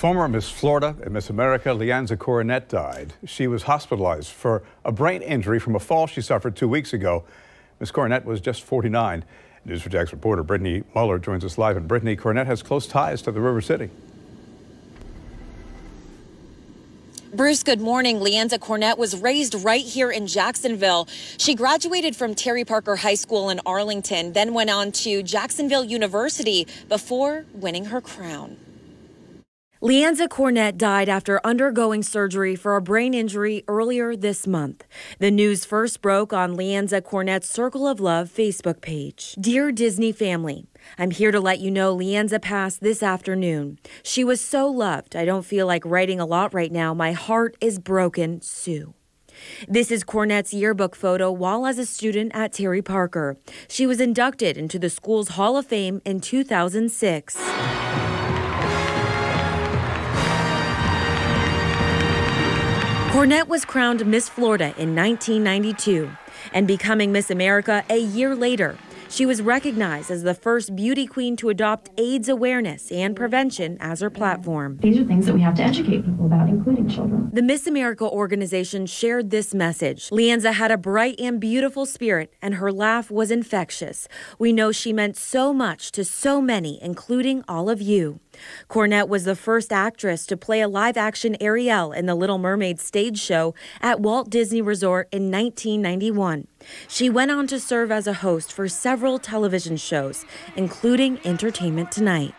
Former Miss Florida and Miss America, Leanza Cornett died. She was hospitalized for a brain injury from a fall she suffered two weeks ago. Miss Cornett was just 49. News4JAX reporter Brittany Muller joins us live. And Brittany Cornett has close ties to the River City. Bruce, good morning. Leanza Cornett was raised right here in Jacksonville. She graduated from Terry Parker High School in Arlington, then went on to Jacksonville University before winning her crown. Leanza Cornett died after undergoing surgery for a brain injury earlier this month. The news first broke on Leanza Cornett's Circle of Love Facebook page. Dear Disney family, I'm here to let you know Leanza passed this afternoon. She was so loved. I don't feel like writing a lot right now. My heart is broken, Sue. This is Cornett's yearbook photo while as a student at Terry Parker. She was inducted into the school's Hall of Fame in 2006. Cornett was crowned Miss Florida in 1992 and becoming Miss America a year later. She was recognized as the first beauty queen to adopt AIDS awareness and prevention as her platform. These are things that we have to educate people about, including children. The Miss America organization shared this message. Leanza had a bright and beautiful spirit, and her laugh was infectious. We know she meant so much to so many, including all of you. Cornett was the first actress to play a live action Ariel in the Little Mermaid stage show at Walt Disney Resort in 1991. She went on to serve as a host for several television shows, including Entertainment Tonight.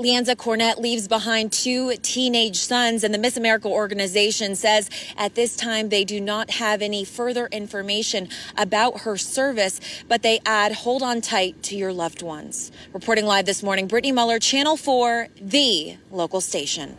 Leanza Cornett leaves behind two teenage sons, and the Miss America organization says at this time they do not have any further information about her service, but they add, hold on tight to your loved ones. Reporting live this morning, Brittany Muller, Channel 4, the local station.